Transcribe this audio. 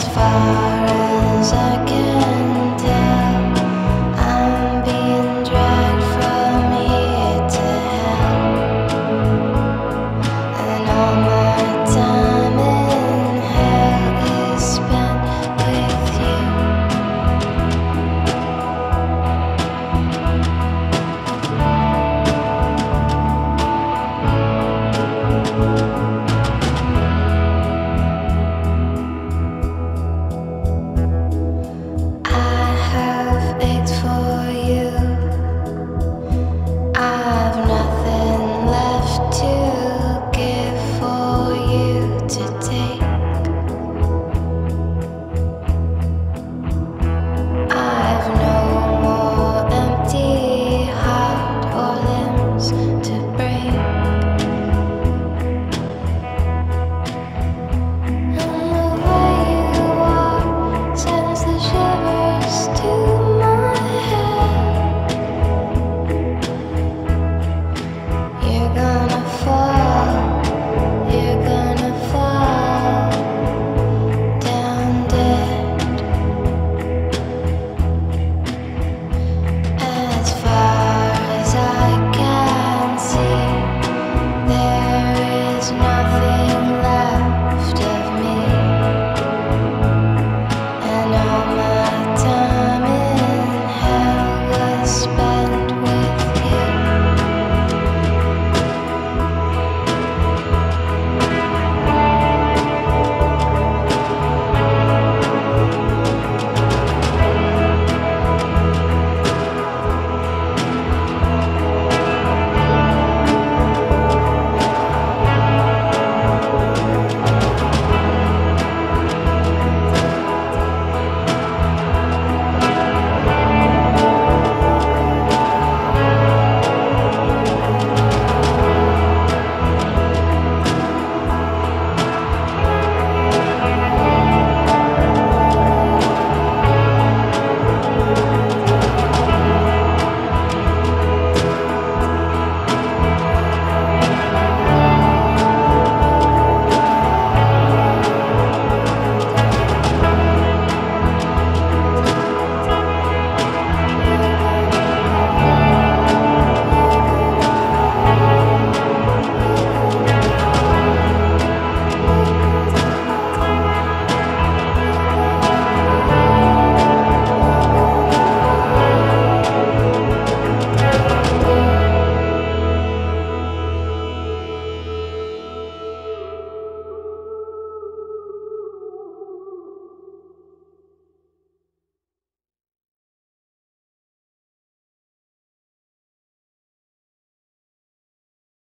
as far as